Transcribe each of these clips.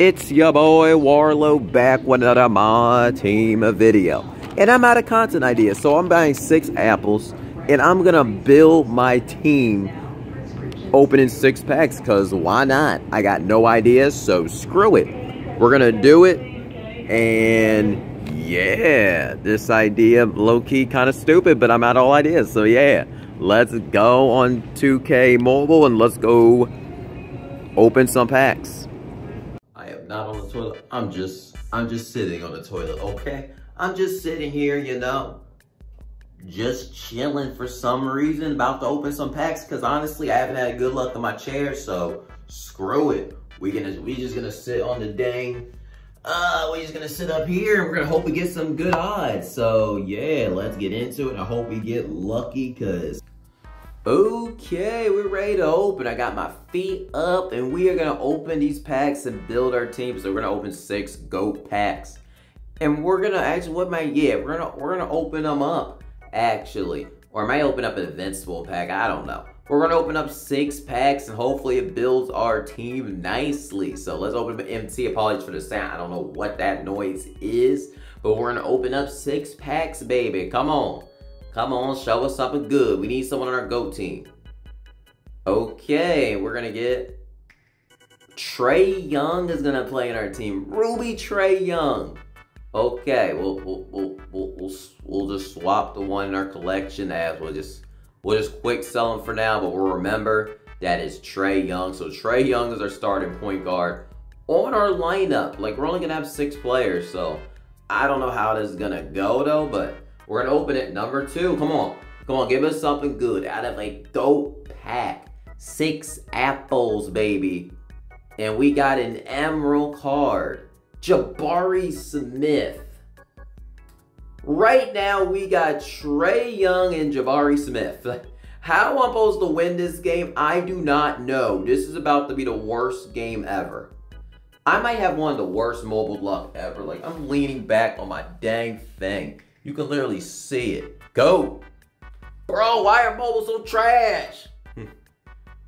It's your boy Carlo back with another My Team video. And I'm out of content ideas, so I'm buying six apples and I'm gonna build my team opening six packs because why not? I got no ideas, so screw it. We're gonna do it and yeah, this idea low-key kind of stupid, but I'm out of all ideas, so yeah. Let's go on 2K Mobile and let's go open some packs not on the toilet. I'm just, I'm just sitting on the toilet, okay? I'm just sitting here, you know, just chilling for some reason, about to open some packs, because honestly, I haven't had good luck in my chair, so screw it. We gonna, we just gonna sit on the dang, uh, we just gonna sit up here, and we're gonna hope we get some good odds. So yeah, let's get into it. I hope we get lucky, because Okay, we're ready to open. I got my feet up and we are gonna open these packs and build our team. So we're gonna open six GOAT packs. And we're gonna actually, what might, yeah, we're gonna, we're gonna open them up, actually. Or I might open up an Invincible pack, I don't know. We're gonna open up six packs and hopefully it builds our team nicely. So let's open up MT, apologies for the sound. I don't know what that noise is, but we're gonna open up six packs, baby, come on. Come on, show us something good. We need someone on our GOAT team. Okay, we're gonna get Trae Young is gonna play in our team. Ruby Trae Young. Okay, we'll we'll, we'll we'll we'll just swap the one in our collection as we'll just we'll just quick sell him for now, but we'll remember that is Trae Young. So Trae Young is our starting point guard on our lineup. Like we're only gonna have six players, so I don't know how this is gonna go though, but we're gonna open it. Number two. Come on. Come on, give us something good out of a dope pack. Six apples, baby. And we got an emerald card. Jabari Smith. Right now, we got Trae Young and Jabari Smith. How I'm supposed to win this game, I do not know. This is about to be the worst game ever. I might have one of the worst mobile luck ever. Like, I'm leaning back on my dang thing. You can literally see it. Go. Bro, why are mobile so trash? Hmm.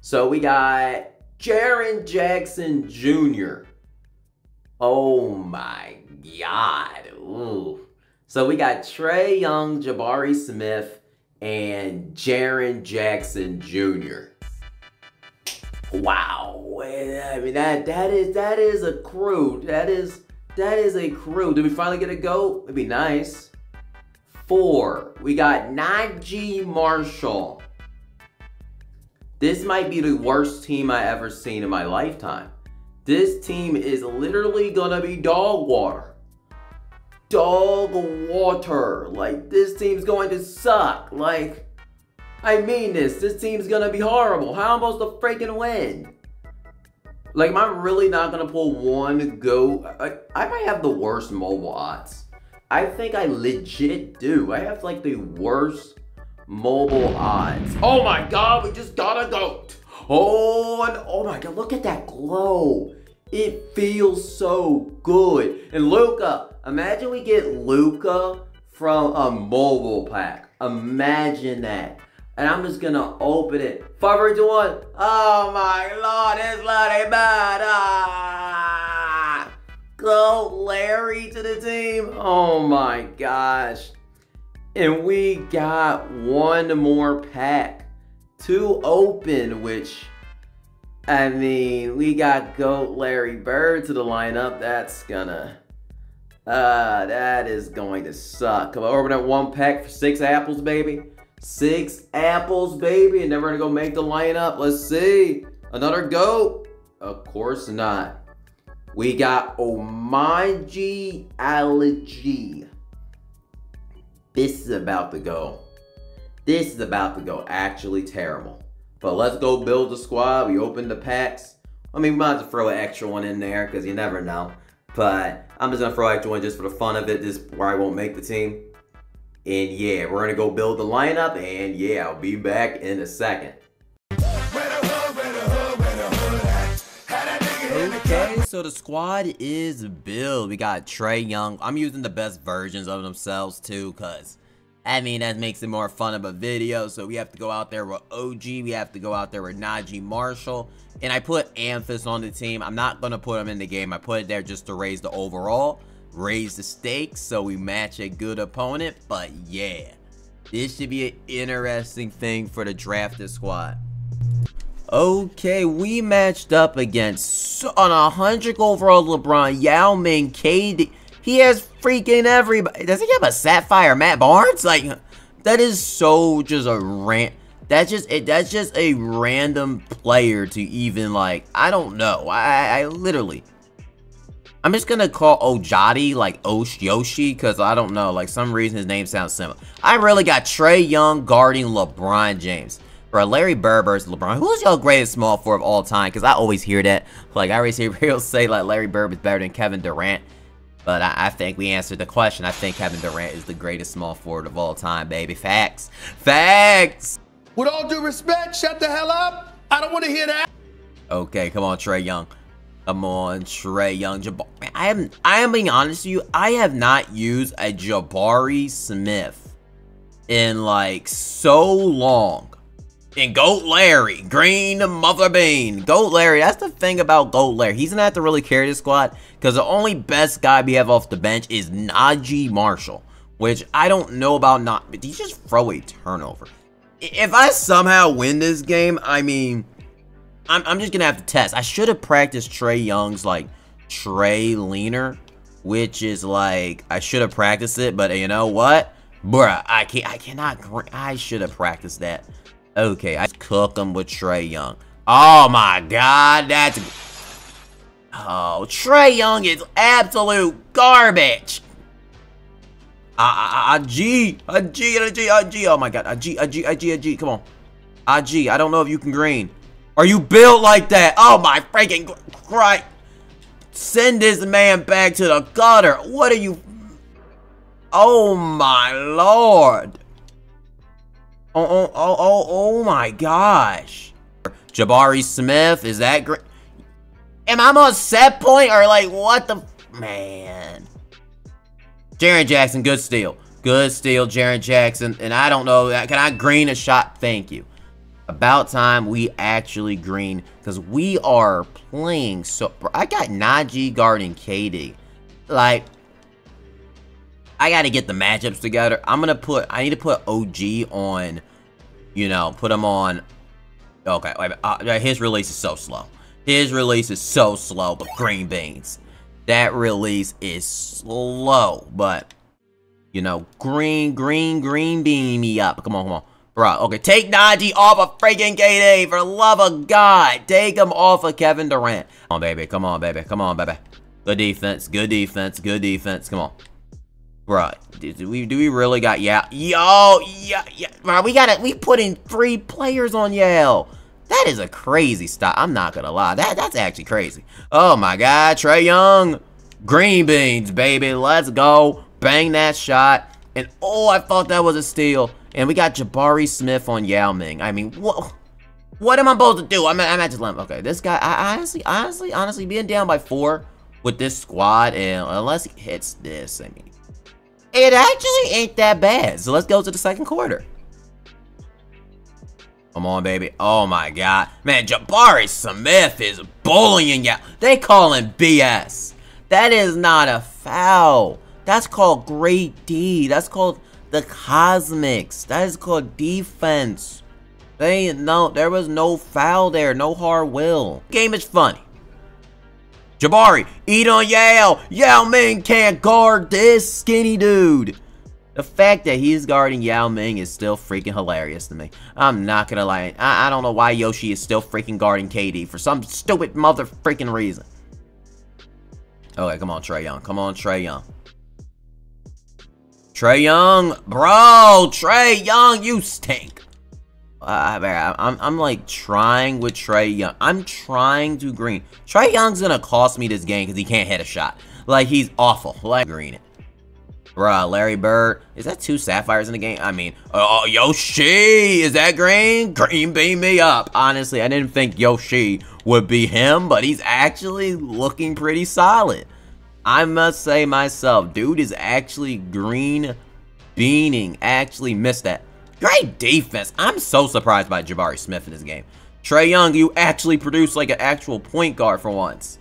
so we got Jaren Jackson Jr. Oh my God. Ooh. So we got Trae Young, Jabari Smith, and Jaren Jackson Jr. Wow. I mean that that is that is a crew. That is that is a crew. Did we finally get a go? It'd be nice four, we got Naji Marshall. This might be the worst team I ever seen in my lifetime. This team is literally gonna be dog water. Dog water. Like, this team's going to suck. Like, I mean this. This team's gonna be horrible. How am I supposed to freaking win? Like, am I really not gonna pull one go? I, I might have the worst mobile odds. I think I legit do. I have like the worst mobile odds. Oh my god, we just got a goat. Oh, and oh my god, look at that glow. It feels so good. And Luka, imagine we get Luka from a mobile pack. Imagine that. And I'm just gonna open it. Five, three, two, one. Oh my lord, it's bloody bad. Ah go Larry to the team. Oh my gosh. And we got one more pack to open, which, I mean, we got GOAT Larry Bird to the lineup. That's gonna, uh, that is going to suck. Come on, up one pack for six apples, baby. Six apples, baby. And then we're gonna go make the lineup. Let's see. Another GOAT? Of course not. We got Omaji Allergy. This is about to go. This is about to go actually terrible. But let's go build the squad. We open the packs. I mean, we might have to throw an extra one in there because you never know. But I'm just going to throw an extra one just for the fun of it. This where I won't make the team. And yeah, we're going to go build the lineup. And yeah, I'll be back in a second. So the squad is built. We got Trae Young. I'm using the best versions of themselves too, cause I mean, that makes it more fun of a video. So we have to go out there with OG. We have to go out there with Naji Marshall. And I put Amphis on the team. I'm not going to put him in the game. I put it there just to raise the overall, raise the stakes so we match a good opponent. But yeah, this should be an interesting thing for the drafted squad. Okay, we matched up against on a 100 overall LeBron, Yao Ming, KD. He has freaking everybody. Does he have a Sapphire Matt Barnes? Like, that is so just a rant. That's just it. That's just a random player to even like. I don't know. I, I literally. I'm just gonna call Ojadi like Osh Yoshi because I don't know. Like some reason his name sounds similar. I really got Trae Young guarding LeBron James. For Larry Bird versus LeBron, who's your greatest small forward of all time? Because I always hear that. Like I always hear people say like Larry Bird is better than Kevin Durant. But I, I, think we answered the question. I think Kevin Durant is the greatest small forward of all time, baby. Facts. Facts. With all due respect, shut the hell up. I don't want to hear that. Okay, come on, Trae Young. Come on, Trae Young. Jab I am I am being honest with you. I have not used a Jabari Smith in like so long. And Goat Larry, Green Mother Bean. Goat Larry, that's the thing about Goat Larry. He's gonna have to really carry this squad because the only best guy we have off the bench is Naji Marshall, which I don't know about not, but he just throw a turnover. If I somehow win this game, I mean, I'm, I'm just gonna have to test. I should have practiced Trae Young's like Trae Leaner, which is like I should have practiced it, but you know what, bruh, I can't, I cannot, I should have practiced that. Okay, I cook him with Trae Young. Oh my god, that's... Oh, Trae Young is absolute garbage. A, a, a G, a G, a G, a G. Oh my god, a G, a G, a G, a G. Come on. A G, I don't know if you can green. Are you built like that? Oh my freaking Christ. Send this man back to the gutter. What are you... Oh my lord. Oh, oh, oh, oh, oh my gosh. Jabari Smith, is that great? Am I on set point or like what the man? Jaren Jackson, good steal. Good steal, Jaren Jackson. And I don't know, can I green a shot? Thank you. About time we actually green because we are playing so. I got Naji guarding KD. Like, I got to get the matchups together. I'm going to put, I need to put OG on, you know, put him on. Okay, wait, uh, his release is so slow. His release is so slow, but green beans. That release is slow, but, you know, green, green, green bean me up. Come on, come on. Bro, okay, take Naji off of freaking KD, for the love of God. Take him off of Kevin Durant. Come on, baby. Come on, baby. Come on, baby. Good defense. Good defense. Good defense. Come on. Bro, do we do we really got yeah? Yo, yeah, yeah. Bro, we got it. We put in three players on Yale. That is a crazy stop. I'm not gonna lie. That that's actually crazy. Oh my God, Trae Young, green beans, baby. Let's go. Bang that shot. And oh, I thought that was a steal. And we got Jabari Smith on Yao Ming. I mean, what? What am I supposed to do? I'm, I'm at just okay. This guy, I honestly, honestly, honestly, being down by four with this squad, and unless he hits this, I mean, it actually ain't that bad. So let's go to the second quarter. Come on, baby. Oh, my God. Man, Jabari Smith is bullying you. They call him BS. That is not a foul. That's called great D. That's called the Cosmics. That is called defense. They no, there was no foul there. No hard will. Game is funny. Jabari, eat on Yale. Yao Ming can't guard this skinny dude. The fact that he's guarding Yao Ming is still freaking hilarious to me. I'm not gonna lie. I, I don't know why Yoshi is still freaking guarding KD for some stupid mother freaking reason. Okay, come on, Trae Young. Come on, Trae Young. Trae Young, bro, Trae Young, you stink. Uh, I'm, I'm like trying with Trae Young. I'm trying to green. Trae Young's gonna cost me this game because he can't hit a shot. Like, he's awful. Like, green it. Bruh, Larry Bird. Is that two Sapphires in the game? I mean, oh, Yoshi! Is that green? Green beam me up. Honestly, I didn't think Yoshi would be him, but he's actually looking pretty solid. I must say myself, dude is actually green beaning. Actually missed that. Great defense. I'm so surprised by Jabari Smith in this game. Trae Young, you actually produced like an actual point guard for once.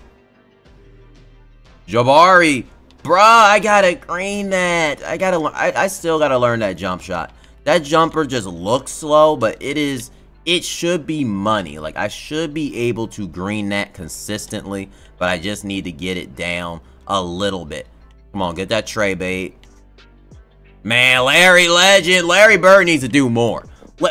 Jabari, bruh, I gotta green that. I gotta, I, I still gotta learn that jump shot. That jumper just looks slow, but it is, it should be money. Like, I should be able to green that consistently, but I just need to get it down a little bit. Come on, get that tray bait. Man, Larry Legend, Larry Bird needs to do more.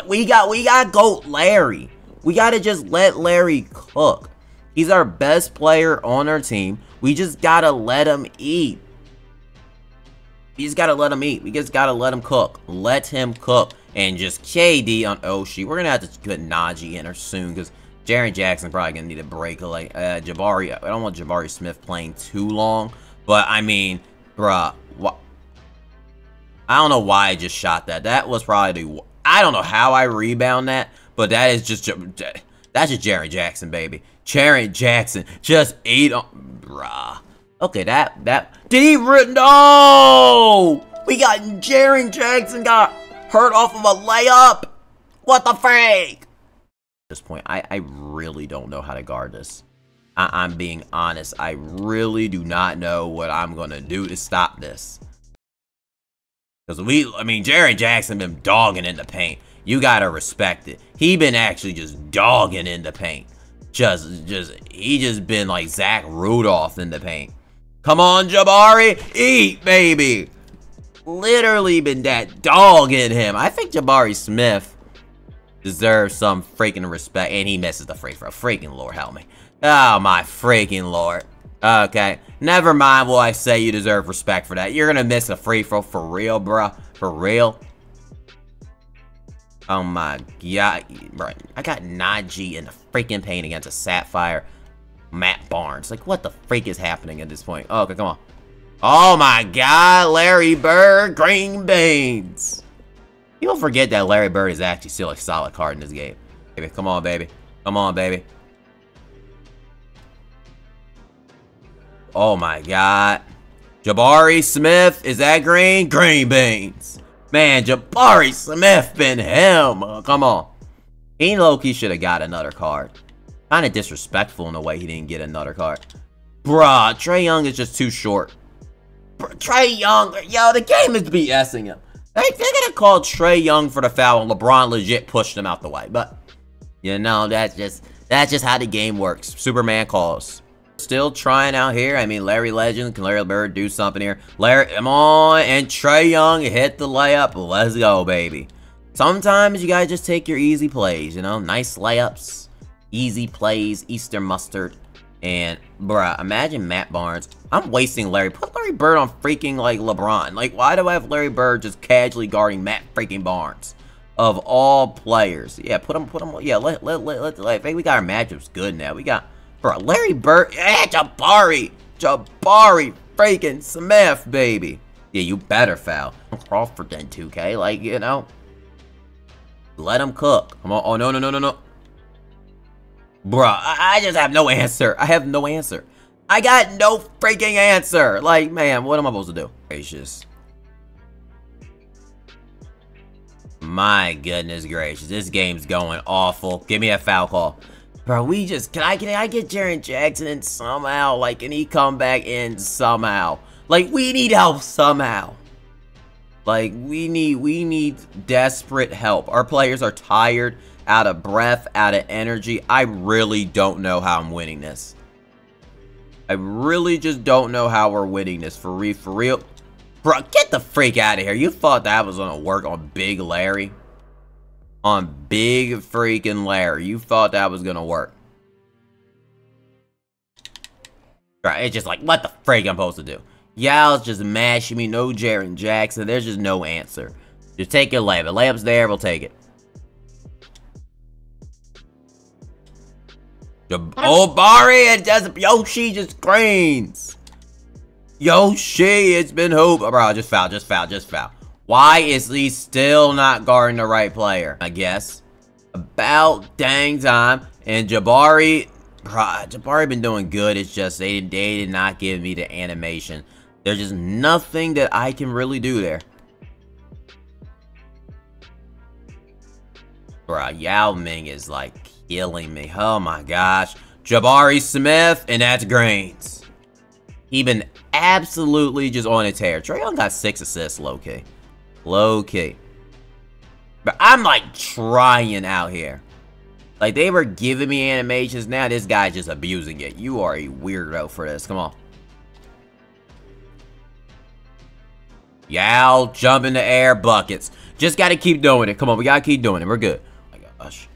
We got, we got GOAT Larry. We got to just let Larry cook. He's our best player on our team. We just got to let him eat. We just got to let him eat. We just got to let him cook. Let him cook. And just KD on Oshie. We're going to have to put Naji in her soon because Jaren Jackson probably going to need a break. Like uh, Jabari, I don't want Jabari Smith playing too long. But, I mean, bruh? I don't know why I just shot that. That was probably the... I don't know how I rebound that. But that is just that's just Jerry Jackson, baby. Jerry Jackson just ate on, bruh. Okay, that that did he? No, we got Jerry Jackson got hurt off of a layup. What the freak? At this point, I I really don't know how to guard this. I, I'm being honest. I really do not know what I'm gonna do to stop this. Because we, I mean, Jerry Jackson been dogging in the paint. You gotta respect it. He been actually just dogging in the paint. Just, just, he just been like Zach Randolph in the paint. Come on, Jabari, eat, baby. Literally been that dog in him. I think Jabari Smith deserves some freaking respect. And he misses the free throw. Freaking Lord help me. Oh, my freaking Lord. Okay, never mind what I say you deserve respect for that. You're gonna miss a free throw for real, bruh. For real. Oh my god, bro. I got Naji in the freaking paint against a Sapphire Matt Barnes. Like, what the freak is happening at this point? Oh, okay, come on. Oh my god, Larry Bird, green beans. People forget that Larry Bird is actually still a solid card in this game. Baby, come on, baby. Come on, baby. Oh my god. Jabari Smith, is that green? Green beans. Man, Jabari Smith been him. Uh, come on. He Loki should have got another card. Kind of disrespectful in a way he didn't get another card. Bruh, Trae Young is just too short. Trae Young, yo, the game is BSing him. They, they're gonna call Trae Young for the foul and LeBron legit pushed him out the way. But, you know, that's just, that's just how the game works. Superman calls still trying out here. I mean, Larry Legend, can Larry Bird do something here? Larry, come on, and Trae Young hit the layup. Let's go, baby. Sometimes you guys just take your easy plays, you know? Nice layups, easy plays, Easter mustard. And, bruh, imagine Matt Barnes. I'm wasting Larry. Put Larry Bird on freaking, like, LeBron. Like, why do I have Larry Bird just casually guarding Matt freaking Barnes? Of all players. Yeah, put him, put him, yeah, let, let, let, let, let we got our matchups good now. We got Bro, Larry Bird. Eh, Jabari. Jabari freaking Smith, baby. Yeah, you better foul. Crawford then 2K. Like, you know. Let him cook. Come on. Oh, no, no, no, no, no. Bruh, I, I just have no answer. I have no answer. I got no freaking answer. Like, man, what am I supposed to do? Gracious. My goodness gracious. This game's going awful. Give me a foul call. Bro, we just, can I, can I get Jaren Jackson in somehow? Like, can he come back in somehow? Like, we need help somehow. Like, we need, we need desperate help. Our players are tired, out of breath, out of energy. I really don't know how I'm winning this. I really just don't know how we're winning this. For real, for real. Bro, get the freak out of here. You thought that was to work on Big Larry? On big freaking Larry. You thought that was gonna work. Right, it's just like, what the freak I'm supposed to do? Y'all's just mashing me, no Jaren Jackson. There's just no answer. Just take your layup. The layup's there, we'll take it. Oh, Bari and just Yoshi just screens. Yoshi, it's been hoop. bro, just foul, just foul, just foul. Why is he still not guarding the right player? I guess. About dang time. And Jabari, Jabari been doing good. It's just they, they did not give me the animation. There's just nothing that I can really do there. Bruh, Yao Ming is like killing me. Oh my gosh. Jabari Smith, and that's Grains. He been absolutely just on a tear. Trae Young got six assists low-key. Low-key. But I'm like trying out here. Like they were giving me animations. Now this guy's just abusing it. You are a weirdo for this. Come on. Y'all jump in the air, buckets. Just got to keep doing it. Come on, we got to keep doing it. We're good. Oh my gosh.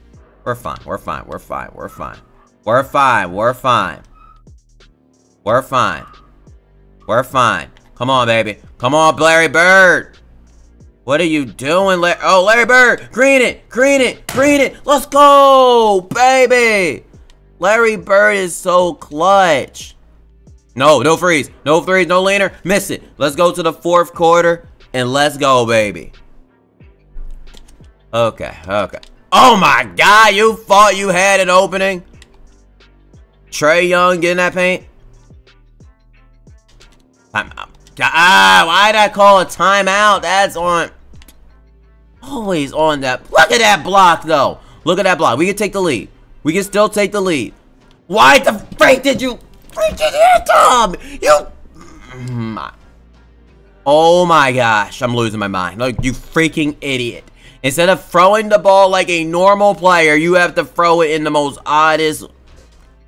We're fine. We're fine. We're fine. We're fine. We're fine. We're fine. We're fine. We're fine. Come on, baby. Come on, Larry Bird. What are you doing, Larry? Oh, Larry Bird. Green it. Green it. Green it. Let's go, baby. Larry Bird is so clutch. No, no freeze. No freeze. No leaner. Miss it. Let's go to the fourth quarter and let's go, baby. Okay, okay. Oh my god, you thought you had an opening? Trae Young getting that paint? Timeout. Ah, why did I call a timeout? That's on. Always on that. Look at that block, though. Look at that block. We can take the lead. We can still take the lead. Why the freak did you freaking hit him? You. Mm, oh my gosh, I'm losing my mind. Like, you freaking idiot. Instead of throwing the ball like a normal player, you have to throw it in the most oddest...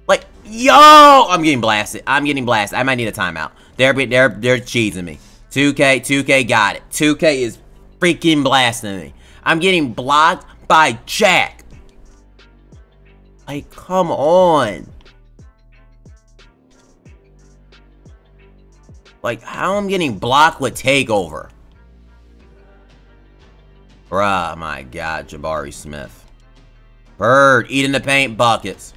Like, yo! I'm getting blasted. I'm getting blasted. I might need a timeout. They're, they're, they're cheesing me. 2K, 2K got it. 2K is freaking blasting me. I'm getting blocked by Jack. Like, come on. Like, how I'm getting blocked with Takeover? Bruh, my God, Jabari Smith. Bird, eating the paint buckets.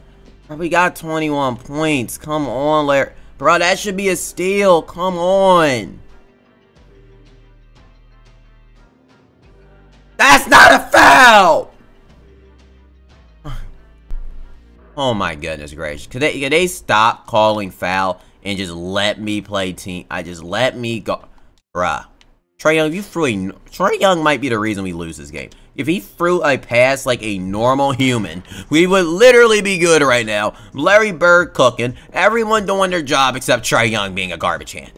We got 21 points. Come on, Larry. Bro, that should be a steal. Come on. That's not a foul! Oh my goodness gracious. Could they, could they stop calling foul and just let me play team? I just let me go. Bruh. Trae Young, you threw a... Trae Young might be the reason we lose this game. If he threw a pass like a normal human, we would literally be good right now. Larry Bird cooking, everyone doing their job except Trae Young being a garbage hand.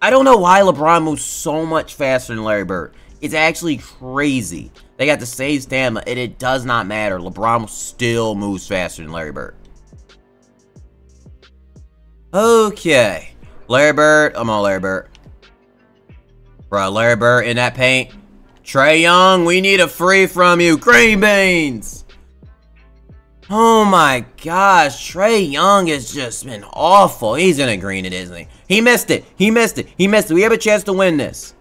I don't know why LeBron moves so much faster than Larry Bird. It's actually crazy. They got the same stamina, and it does not matter. LeBron still moves faster than Larry Bird. Okay. Larry Bird. I'm on Larry Bird. Bro, Larry Bird in that paint. Trae Young, we need a free from you. Green beans. Oh my gosh, Trae Young has just been awful. He's in a green it, isn't he? He missed it. He missed it. He missed it. We have a chance to win this.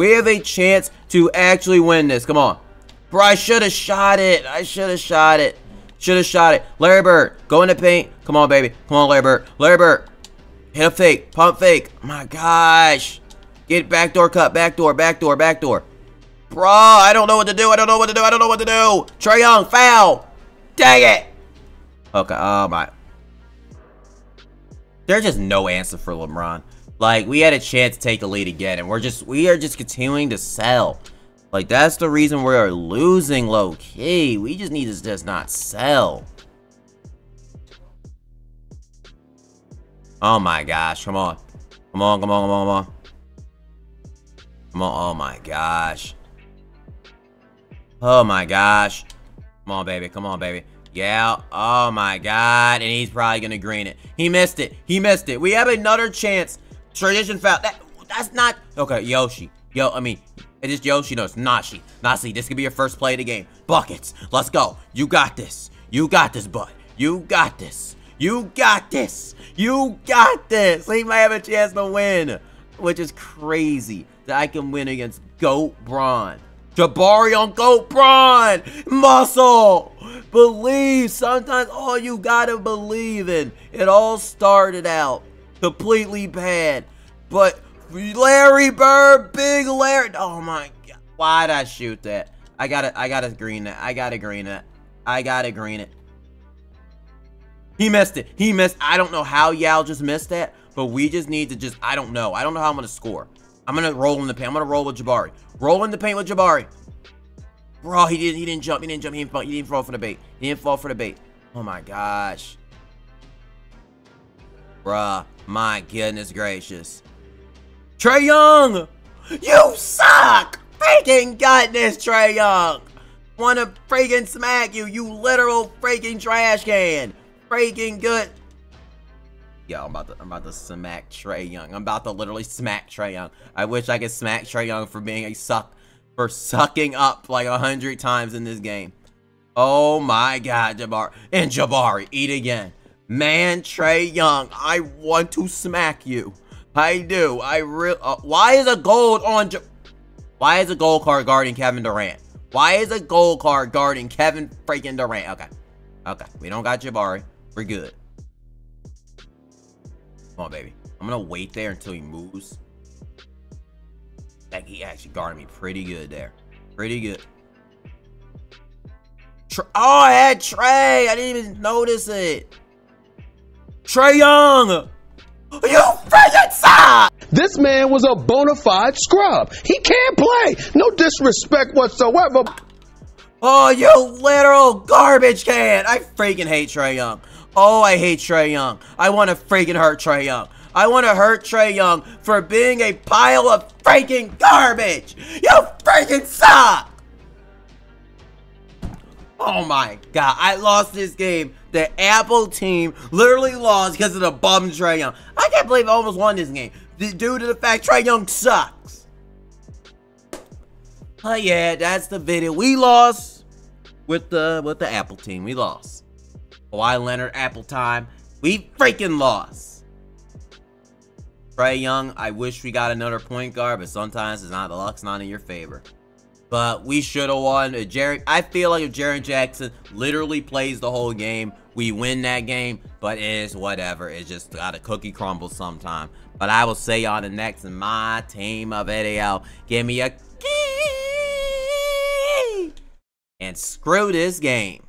We have a chance to actually win this. Come on. Bro, I should have shot it. I should have shot it. Should have shot it. Larry Bird, go in the paint. Come on, baby. Come on, Larry Bird. Larry Bird. Hit a fake. Pump fake. My gosh. Get backdoor cut, backdoor, backdoor, backdoor. Bro, I don't know what to do. I don't know what to do. I don't know what to do. Trae Young, foul. Dang it. Okay, oh my. There's just no answer for LeBron. Like, we had a chance to take the lead again, and we're just, we are just continuing to sell. Like, that's the reason we are losing low-key. We just need to just not sell. Oh my gosh, come on. Come on, come on, come on, come on. Come on. Oh my gosh. Oh my gosh. Come on, baby. Come on, baby. Yeah. Oh my god. And he's probably gonna green it. He missed it. He missed it. We have another chance. Tradition foul. That that's not okay. Yoshi. Yo, I mean, it is Yoshi. No, it's Nashi. Nashi, this could be your first play of the game. Buckets. Let's go. You got this. You got this, bud. You got this. You got this. You got this. He might have a chance to win, which is crazy that I can win against GOAT Bron. Jabari on GOAT Bron! Muscle! Believe! Sometimes all you gotta believe in. It all started out completely bad. But Larry Bird, big Larry. Oh my god. Why'd I shoot that? I gotta I gotta green that. I gotta green it. I gotta green it. He missed it. He missed. I don't know how Yao just missed that, but we just need to just, I don't know. I don't know how I'm to score. I'm to roll in the paint. I'm to roll with Jabari. Roll in the paint with Jabari. Bro, he didn't he didn't jump. He didn't jump. He didn't fall, he didn't fall for the bait. He didn't fall for the bait. Oh my gosh. Bruh, my goodness gracious. Trae Young! You suck! Freaking goodness, Trae Young! Wanna freaking smack you, you literal freaking trash can! Freaking good. Yo, I'm about to I'm about to smack Trae Young. I'm about to literally smack Trae Young. I wish I could smack Trae Young for being a suck for sucking up like a hundred times in this game. Oh my god, Jabari. And Jabari, eat again. Man, Trae Young, I want to smack you. I do. I real. Uh, why is a gold on? why is a gold card guarding Kevin Durant? Why is a gold card guarding Kevin freaking Durant? Okay, okay. We don't got Jabari. We're good. Come on, baby. I'm gonna wait there until he moves. Like he actually guarded me pretty good there. Pretty good. oh, I had Trae. I didn't even notice it. Trae Young. You freaking suck! This man was a bona fide scrub. He can't play. No disrespect whatsoever. Oh, you literal garbage can. I freaking hate Trae Young. Oh, I hate Trae Young. I want to freaking hurt Trae Young. I want to hurt Trae Young for being a pile of freaking garbage. You freaking suck. Oh my god, I lost this game. The Apple team literally lost because of the bum Trae Young. I can't believe I almost won this game due to the fact Trae Young sucks. Oh yeah, that's the video. We lost with the with the Apple team. We lost. Kawhi Leonard, Apple time. We freaking lost. Trae Young, I wish we got another point guard, but sometimes it's not the luck's not in your favor. But we should have won. Jerry, I feel like if Jaren Jackson literally plays the whole game, we win that game. But it is whatever. It's just got a cookie crumble sometime. But I will say on the next my team of video. Give me a key. And screw this game.